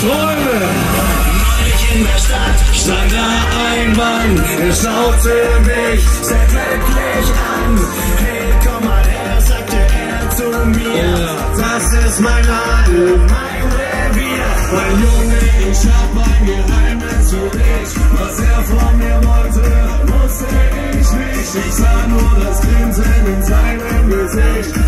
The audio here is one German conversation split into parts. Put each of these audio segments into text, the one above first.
Freunde! Neulich in der Stadt stand da ein Mann, er schaute mich sehr glücklich an. Hey, komm mal her, sagte er zu mir. Das ist mein Laden, mein Revier. Mein Junge, ich hab ein Geheimnis für dich. Was er von mir wollte, wusste ich nicht. Ich sah nur das Grinsen in seinem Gesicht.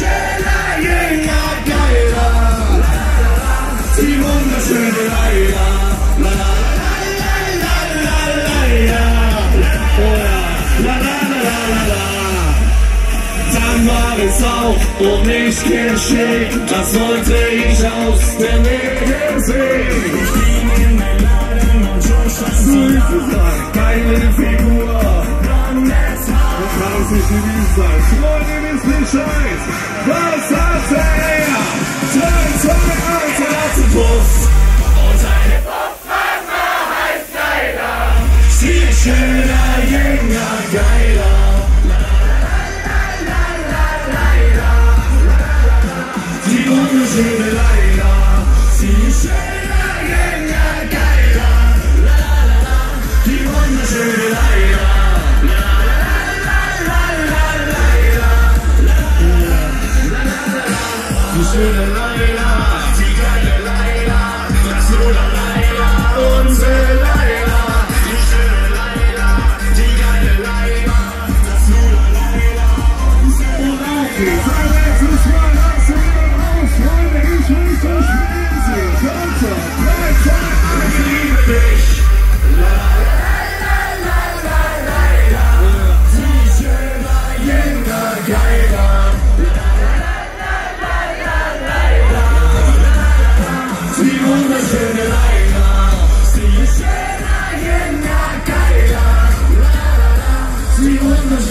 Schöner, jünger, geiler. Die wunderschöne Leila. La la la la la la la la. Ja. La la la la la la. Dann war es auch um mich geschickt, das wollte ich aus der Nähe sehen. Ich ging in den Laden und schon da. Geile Figur, blondes Haar. Kann es nicht gewesen sein. Freunde, wisst Bescheid. Was Die schöne Leila, die geile Leila, das Lola Leila, unsere Leila. Die schöne Leila, die geile Leila, das Lola Leila, unsere Leila. Sein letztes Mal lass sie wieder raus, Freunde, ich will so schmelzen. Kölzer, Kölzer, ich liebe dich. Remember